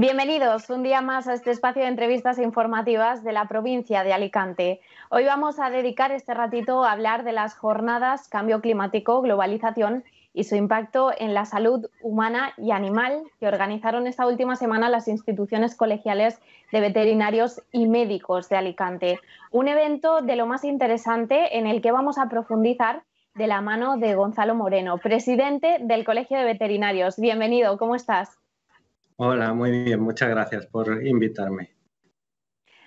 Bienvenidos un día más a este espacio de entrevistas informativas de la provincia de Alicante. Hoy vamos a dedicar este ratito a hablar de las jornadas Cambio Climático, Globalización y su impacto en la salud humana y animal que organizaron esta última semana las instituciones colegiales de veterinarios y médicos de Alicante. Un evento de lo más interesante en el que vamos a profundizar de la mano de Gonzalo Moreno, presidente del Colegio de Veterinarios. Bienvenido, ¿cómo estás? Hola, muy bien, muchas gracias por invitarme.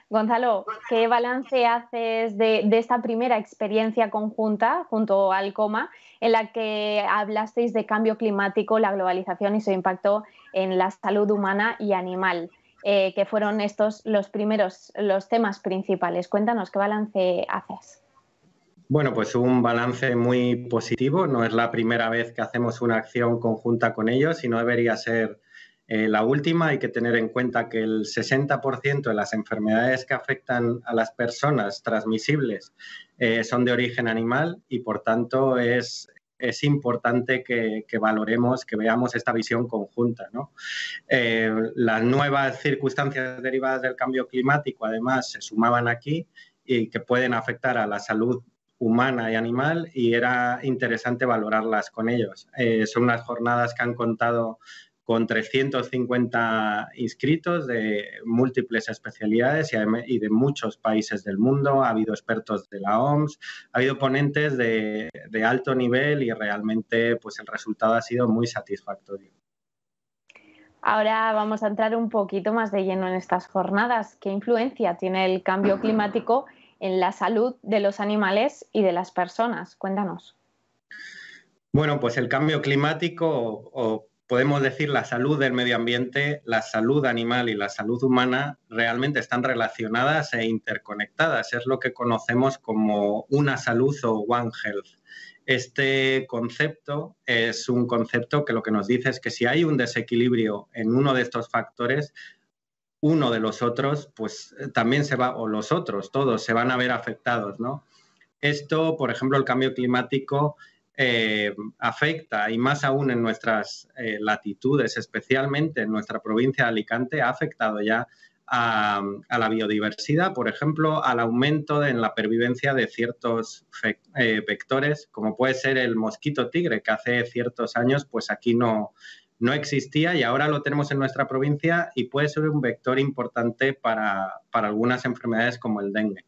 Gonzalo, ¿qué balance haces de, esta primera experiencia conjunta junto al COMA en la que hablasteis de cambio climático, la globalización y su impacto en la salud humana y animal? Eh, que fueron estos los primeros, los temas principales. Cuéntanos, ¿qué balance haces? Bueno, pues un balance muy positivo. No es la primera vez que hacemos una acción conjunta con ellos y no debería ser eh, la última, hay que tener en cuenta que el 60% de las enfermedades que afectan a las personas transmisibles eh, son de origen animal y por tanto es, es importante que, valoremos, que veamos esta visión conjunta. Eh, las nuevas circunstancias derivadas del cambio climático además se sumaban aquí y que pueden afectar a la salud humana y animal y era interesante valorarlas con ellos. son unas jornadas que han contado con 350 inscritos de múltiples especialidades y de muchos países del mundo. Ha habido expertos de la OMS, ha habido ponentes de, alto nivel y realmente pues el resultado ha sido muy satisfactorio. Ahora vamos a entrar un poquito más de lleno en estas jornadas. ¿Qué influencia tiene el cambio climático en la salud de los animales y de las personas? Cuéntanos. Bueno, pues el cambio climático o podemos decir la salud del medio ambiente, la salud animal y la salud humana realmente están relacionadas e interconectadas. Es lo que conocemos como una salud o One Health. Este concepto es un concepto que lo que nos dice es que si hay un desequilibrio en uno de estos factores, uno de los otros, pues eh, también se va, o los otros, todos se van a ver afectados, ¿no? Esto, por ejemplo, el cambio climático eh, afecta, y más aún en nuestras eh, latitudes, especialmente en nuestra provincia de Alicante, ha afectado ya a, la biodiversidad, por ejemplo, al aumento en la pervivencia de ciertos eh, vectores, como puede ser el mosquito tigre, que hace ciertos años pues aquí no, no existía y ahora lo tenemos en nuestra provincia y puede ser un vector importante para, algunas enfermedades como el dengue.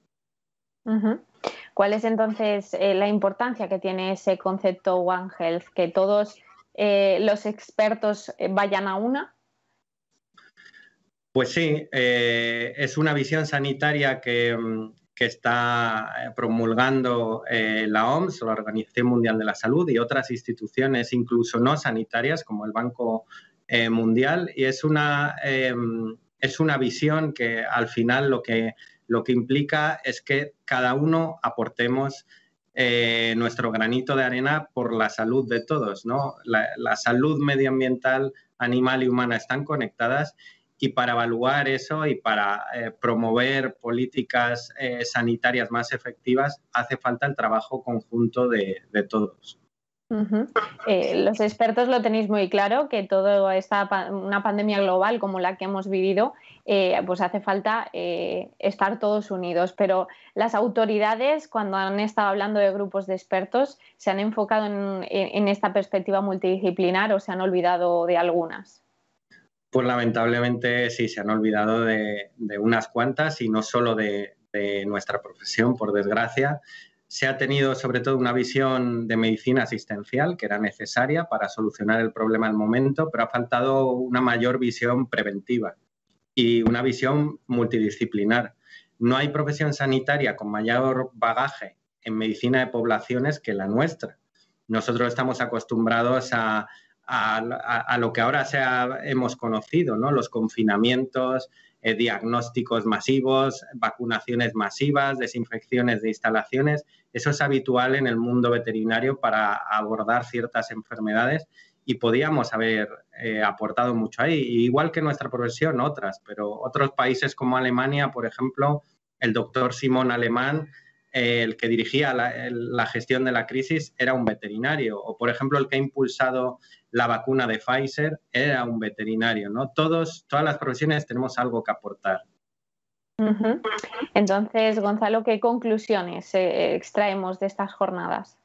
¿Cuál es entonces eh, la importancia que tiene ese concepto One Health? ¿Que todos eh, los expertos eh, vayan a una? Pues sí, es una visión sanitaria que, mm, está promulgando la OMS, la Organización Mundial de la Salud, y otras instituciones, incluso no sanitarias, como el Banco Mundial, y es una, es una visión que al final lo que lo que implica es que cada uno aportemos eh, nuestro granito de arena por la salud de todos. ¿no? La, salud medioambiental, animal y humana están conectadas y para evaluar eso y para eh, promover políticas eh, sanitarias más efectivas hace falta el trabajo conjunto de todos. Eh, los expertos lo tenéis muy claro, que todo esta una pandemia global como la que hemos vivido, eh, pues hace falta eh, estar todos unidos. Pero las autoridades, cuando han estado hablando de grupos de expertos, se han enfocado en, esta perspectiva multidisciplinar o se han olvidado de algunas. Pues lamentablemente sí, se han olvidado de, unas cuantas y no solo de nuestra profesión, por desgracia se ha tenido sobre todo una visión de medicina asistencial que era necesaria para solucionar el problema al momento, pero ha faltado una mayor visión preventiva y una visión multidisciplinar. No hay profesión sanitaria con mayor bagaje en medicina de poblaciones que la nuestra. Nosotros estamos acostumbrados a, lo que ahora se hemos conocido, ¿no? los confinamientos, eh, diagnósticos masivos, vacunaciones masivas, desinfecciones de instalaciones. Eso es habitual en el mundo veterinario para abordar ciertas enfermedades y podíamos haber eh, aportado mucho ahí, igual que nuestra profesión, otras, pero otros países como Alemania, por ejemplo, el doctor Simón Alemán el que dirigía la, gestión de la crisis era un veterinario, o por ejemplo el que ha impulsado la vacuna de Pfizer era un veterinario, ¿no? Todos, todas las profesiones tenemos algo que aportar. Entonces, Gonzalo, ¿qué conclusiones eh, extraemos de estas jornadas?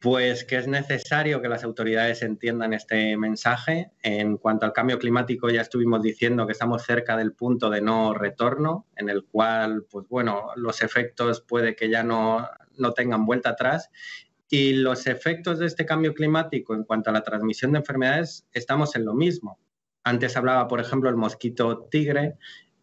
Pues que es necesario que las autoridades entiendan este mensaje. En cuanto al cambio climático, ya estuvimos diciendo que estamos cerca del punto de no retorno, en el cual, pues bueno, los efectos puede que ya no, no tengan vuelta atrás. Y los efectos de este cambio climático en cuanto a la transmisión de enfermedades, estamos en lo mismo. Antes hablaba, por ejemplo, el mosquito tigre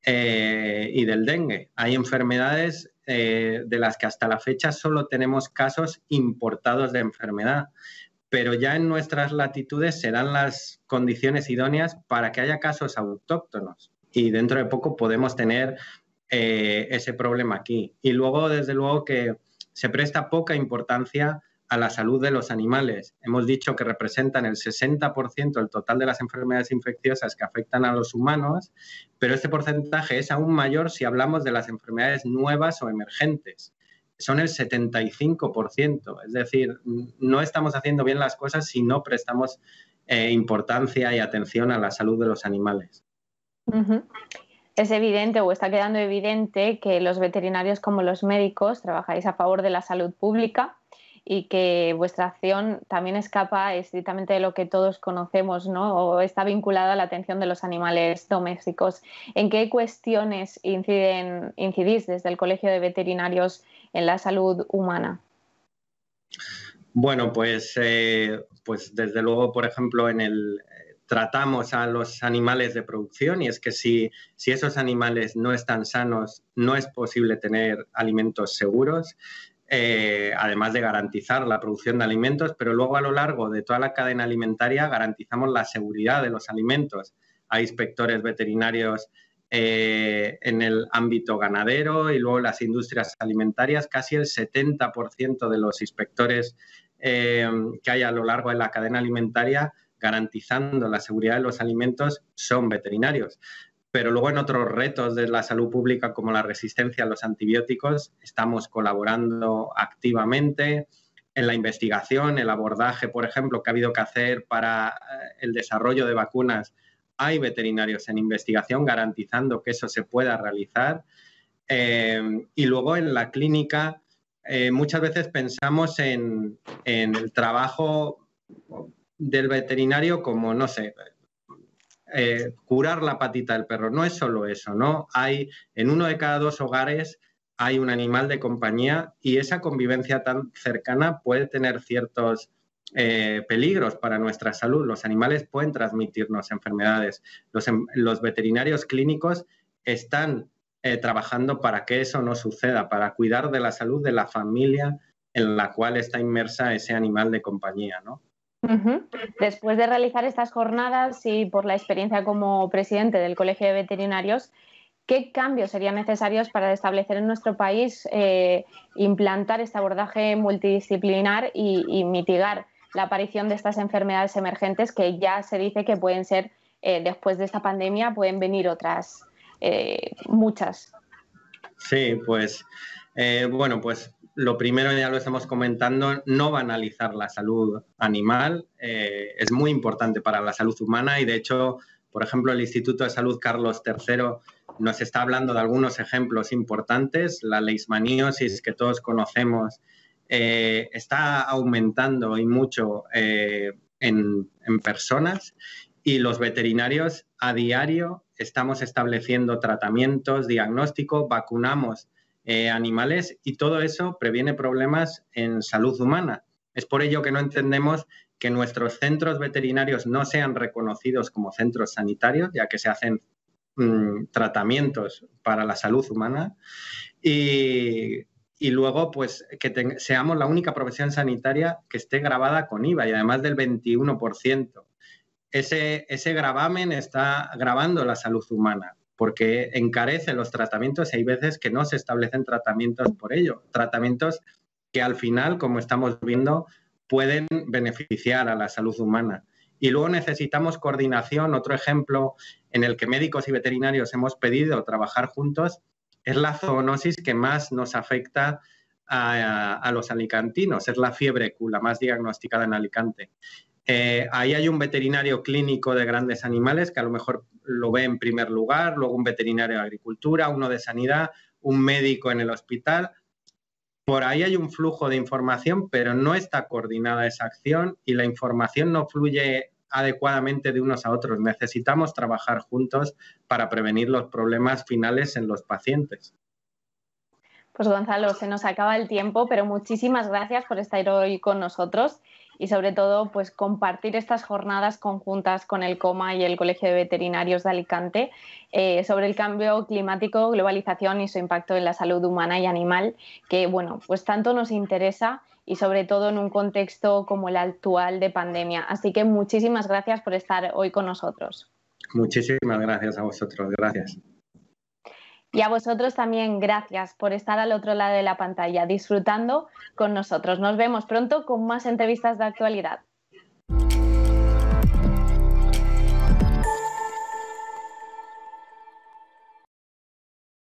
eh, y del dengue. Hay enfermedades eh, de las que hasta la fecha solo tenemos casos importados de enfermedad, pero ya en nuestras latitudes se dan las condiciones idóneas para que haya casos autóctonos y dentro de poco podemos tener eh, ese problema aquí. Y luego, desde luego, que se presta poca importancia a la salud de los animales. Hemos dicho que representan el 60% del total de las enfermedades infecciosas que afectan a los humanos, pero este porcentaje es aún mayor si hablamos de las enfermedades nuevas o emergentes. Son el 75%, es decir, no estamos haciendo bien las cosas si no prestamos eh, importancia y atención a la salud de los animales. Es evidente o está quedando evidente que los veterinarios como los médicos trabajáis a favor de la salud pública y que vuestra acción también escapa estrictamente de lo que todos conocemos, ¿no? O está vinculada a la atención de los animales domésticos. ¿En qué cuestiones incidís desde el Colegio de Veterinarios en la salud humana? Bueno, pues, eh, pues desde luego, por ejemplo, en el tratamos a los animales de producción y es que si, si esos animales no están sanos, no es posible tener alimentos seguros. Eh, además de garantizar la producción de alimentos, pero luego a lo largo de toda la cadena alimentaria garantizamos la seguridad de los alimentos. Hay inspectores veterinarios eh, en el ámbito ganadero y luego las industrias alimentarias, casi el 70% de los inspectores eh, que hay a lo largo de la cadena alimentaria garantizando la seguridad de los alimentos son veterinarios. Pero luego en otros retos de la salud pública como la resistencia a los antibióticos estamos colaborando activamente en la investigación, el abordaje, por ejemplo, que ha habido que hacer para eh, el desarrollo de vacunas. Hay veterinarios en investigación garantizando que eso se pueda realizar. Eh, y luego en la clínica eh, muchas veces pensamos en, en el trabajo del veterinario como, no sé, eh, curar la patita del perro. No es solo eso, ¿no? Hay en uno de cada dos hogares hay un animal de compañía y esa convivencia tan cercana puede tener ciertos eh, peligros para nuestra salud. Los animales pueden transmitirnos enfermedades. Los, em, veterinarios clínicos están eh, trabajando para que eso no suceda, para cuidar de la salud de la familia en la cual está inmersa ese animal de compañía, ¿no? Después de realizar estas jornadas y por la experiencia como presidente del Colegio de Veterinarios, ¿qué cambios serían necesarios para establecer en nuestro país, eh, implantar este abordaje multidisciplinar y, mitigar la aparición de estas enfermedades emergentes que ya se dice que pueden ser, eh, después de esta pandemia, pueden venir otras, eh, muchas? Sí, pues bueno, pues lo primero, ya lo estamos comentando, no banalizar la salud animal. Eh, es muy importante para la salud humana y, de hecho, por ejemplo, el Instituto de Salud Carlos III nos está hablando de algunos ejemplos importantes. La leishmaniosis que todos conocemos eh, está aumentando y mucho eh, en, en personas y los veterinarios a diario estamos estableciendo tratamientos, diagnóstico, vacunamos eh, animales y todo eso previene problemas en salud humana. Es por ello que no entendemos que nuestros centros veterinarios no sean reconocidos como centros sanitarios, ya que se hacen mm, tratamientos para la salud humana. Y, luego, pues, que seamos la única profesión sanitaria que esté grabada con IVA y además del 21%. Ese, ese gravamen está grabando la salud humana porque encarece los tratamientos y hay veces que no se establecen tratamientos por ello, tratamientos que al final, como estamos viendo, pueden beneficiar a la salud humana. Y luego necesitamos coordinación, otro ejemplo en el que médicos y veterinarios hemos pedido trabajar juntos es la zoonosis que más nos afecta a, los alicantinos, es la fiebre Q, la más diagnosticada en Alicante. Eh, ahí hay un veterinario clínico de grandes animales que a lo mejor lo ve en primer lugar, luego un veterinario de agricultura, uno de sanidad, un médico en el hospital. Por ahí hay un flujo de información, pero no está coordinada esa acción y la información no fluye adecuadamente de unos a otros. Necesitamos trabajar juntos para prevenir los problemas finales en los pacientes. Pues Gonzalo, se nos acaba el tiempo, pero muchísimas gracias por estar hoy con nosotros y sobre todo pues compartir estas jornadas conjuntas con el COMA y el Colegio de Veterinarios de Alicante eh, sobre el cambio climático, globalización y su impacto en la salud humana y animal, que bueno, pues tanto nos interesa y sobre todo en un contexto como el actual de pandemia. Así que muchísimas gracias por estar hoy con nosotros. Muchísimas gracias a vosotros, gracias. Y a vosotros también gracias por estar al otro lado de la pantalla, disfrutando con nosotros. Nos vemos pronto con más entrevistas de actualidad.